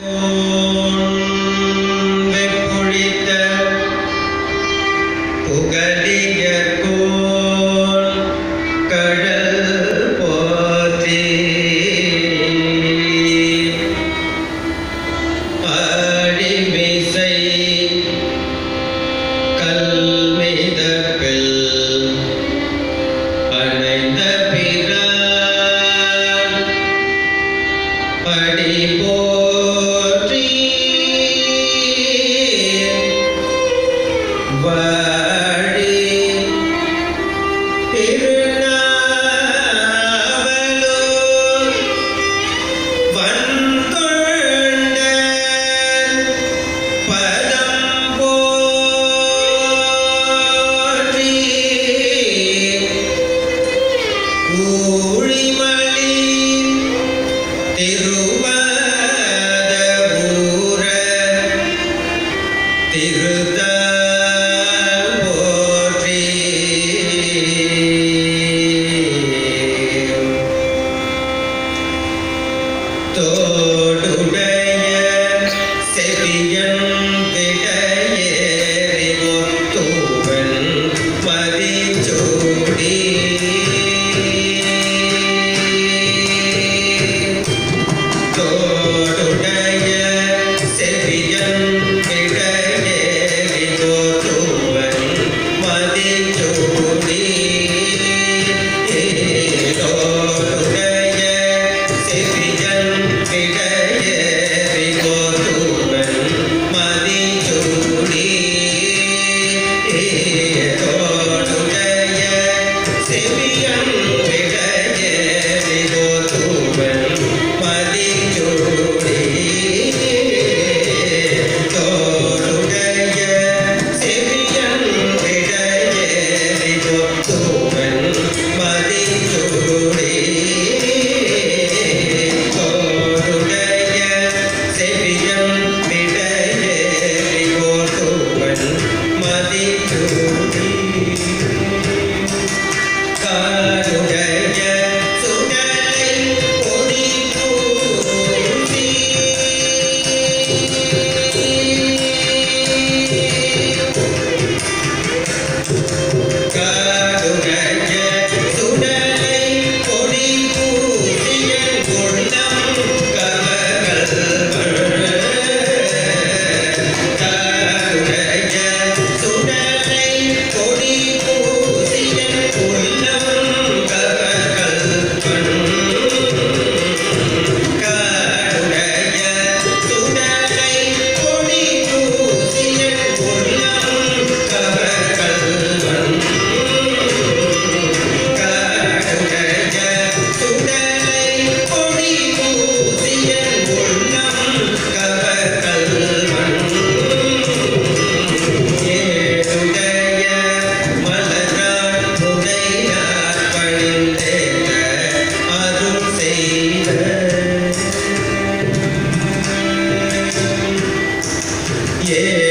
Música Todo. yeah.